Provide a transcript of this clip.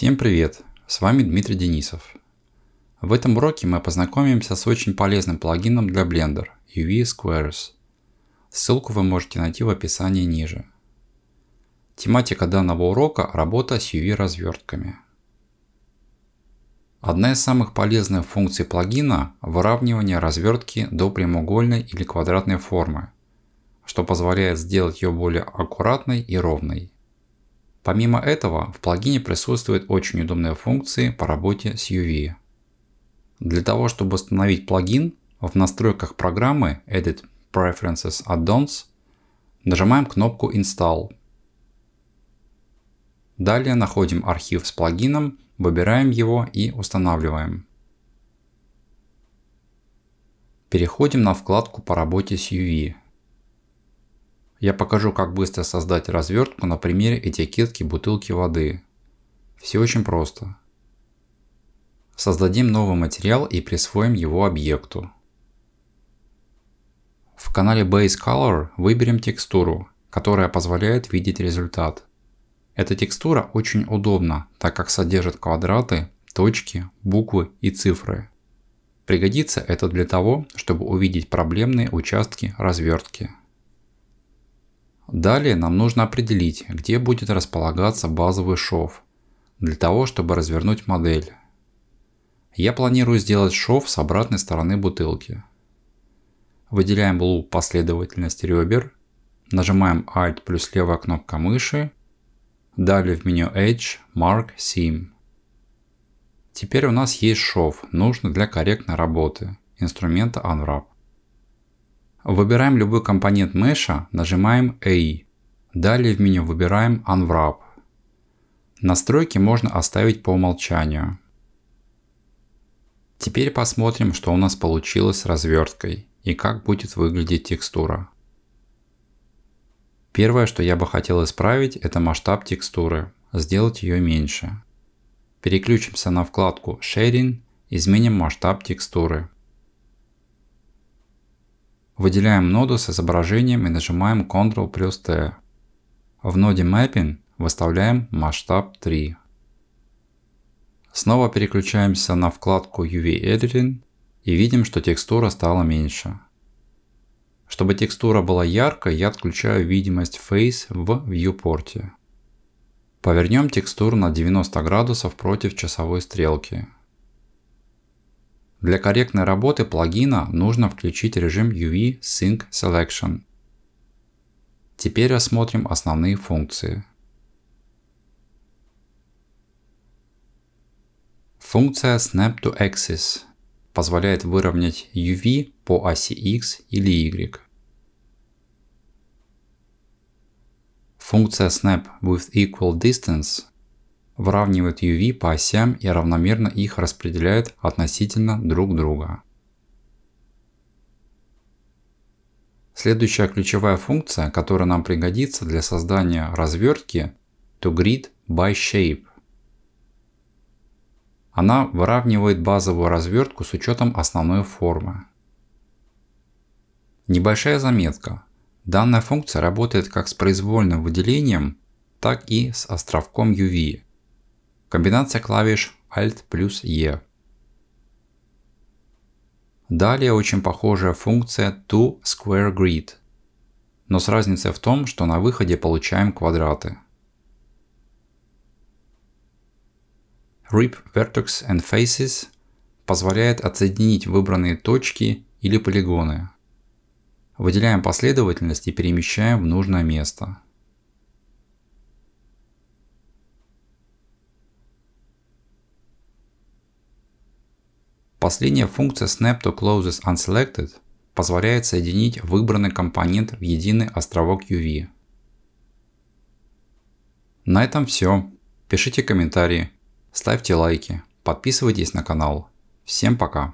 Всем привет! С вами Дмитрий Денисов. В этом уроке мы познакомимся с очень полезным плагином для Blender UV Squares. Ссылку вы можете найти в описании ниже. Тематика данного урока – работа с UV развертками. Одна из самых полезных функций плагина – выравнивание развертки до прямоугольной или квадратной формы, что позволяет сделать ее более аккуратной и ровной. Помимо этого, в плагине присутствуют очень удобные функции по работе с UV. Для того, чтобы установить плагин, в настройках программы Edit Preferences Add-ons нажимаем кнопку Install. Далее находим архив с плагином, выбираем его и устанавливаем. Переходим на вкладку по работе с UV. Я покажу, как быстро создать развертку на примере этикетки бутылки воды. Все очень просто. Создадим новый материал и присвоим его объекту. В канале Base Color выберем текстуру, которая позволяет видеть результат. Эта текстура очень удобна, так как содержит квадраты, точки, буквы и цифры. Пригодится это для того, чтобы увидеть проблемные участки развертки. Далее нам нужно определить, где будет располагаться базовый шов, для того, чтобы развернуть модель. Я планирую сделать шов с обратной стороны бутылки. Выделяем луп последовательность ребер, нажимаем Alt плюс левая кнопка мыши, далее в меню Edge, Mark, Seam. Теперь у нас есть шов, нужный для корректной работы инструмента Unwrap. Выбираем любой компонент меша, нажимаем A. Далее в меню выбираем Unwrap. Настройки можно оставить по умолчанию. Теперь посмотрим, что у нас получилось с разверткой и как будет выглядеть текстура. Первое, что я бы хотел исправить, это масштаб текстуры, сделать ее меньше. Переключимся на вкладку Shading, изменим масштаб текстуры. Выделяем ноду с изображением и нажимаем Ctrl плюс T. В ноде Mapping выставляем масштаб 3. Снова переключаемся на вкладку UV Editing и видим, что текстура стала меньше. Чтобы текстура была яркой, я отключаю видимость Face в viewport. Повернем текстуру на 90 градусов против часовой стрелки. Для корректной работы плагина нужно включить режим UV Sync Selection. Теперь рассмотрим основные функции. Функция Snap to Axis позволяет выровнять UV по оси X или Y. Функция Snap with Equal Distance выравнивает UV по осям и равномерно их распределяет относительно друг друга. Следующая ключевая функция, которая нам пригодится для создания развертки to grid by shape. Она выравнивает базовую развертку с учетом основной формы. Небольшая заметка. Данная функция работает как с произвольным выделением, так и с островком UV. Комбинация клавиш Alt плюс E. Далее очень похожая функция To Square Grid, но с разницей в том, что на выходе получаем квадраты. Rip Vertex and Faces позволяет отсоединить выбранные точки или полигоны. Выделяем последовательность и перемещаем в нужное место. Последняя функция Snap to Closest Unselected позволяет соединить выбранный компонент в единый островок UV. На этом все. Пишите комментарии, ставьте лайки, подписывайтесь на канал. Всем пока!